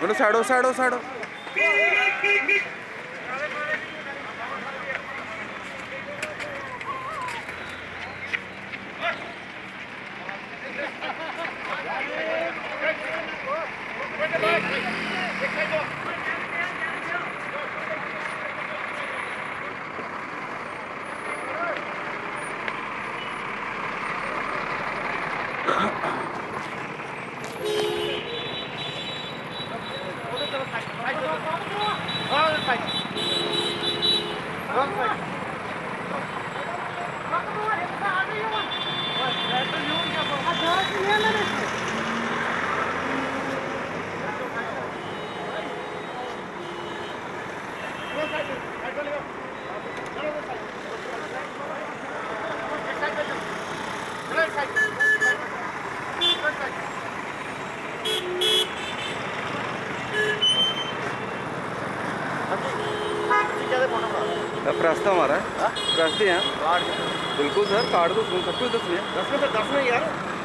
Bueno, sado, sado, sado. Uh-oh. रास्ता हमारा है हाँ? रास्ते हैं बिल्कुल सर काट दो सब कुछ दस में दस में सर तो दस में यार